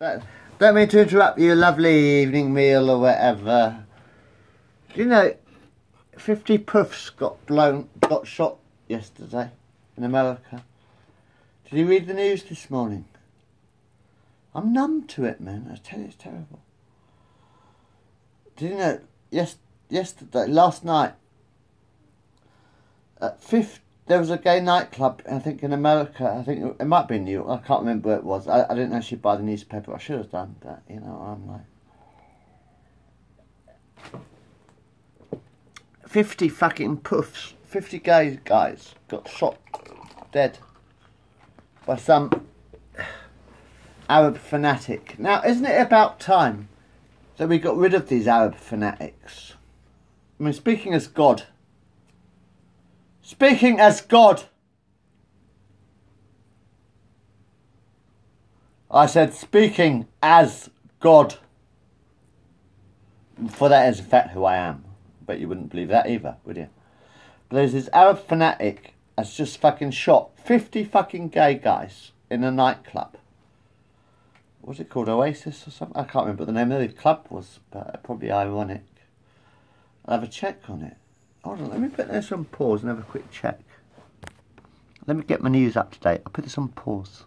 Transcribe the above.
Don't, don't mean to interrupt your lovely evening meal or whatever. Do you know, 50 puffs got blown, got shot yesterday in America. Did you read the news this morning? I'm numb to it, man. I tell you, it's terrible. Did you know, yes, yesterday, last night, at 50, there was a gay nightclub, I think in America. I think it might be New York. I can't remember where it was. I, I didn't actually buy the newspaper. I should have done that. You know, I'm like. 50 fucking puffs, 50 gay guys got shot dead by some Arab fanatic. Now, isn't it about time that we got rid of these Arab fanatics? I mean, speaking as God, Speaking as God. I said speaking as God. For that is in fact who I am. But you wouldn't believe that either, would you? But there's this Arab fanatic that's just fucking shot 50 fucking gay guys in a nightclub. What's it called? Oasis or something? I can't remember what the name of the club was, but probably ironic. I'll have a check on it. Hold on, let me put this on pause and have a quick check. Let me get my news up to date. I'll put this on pause.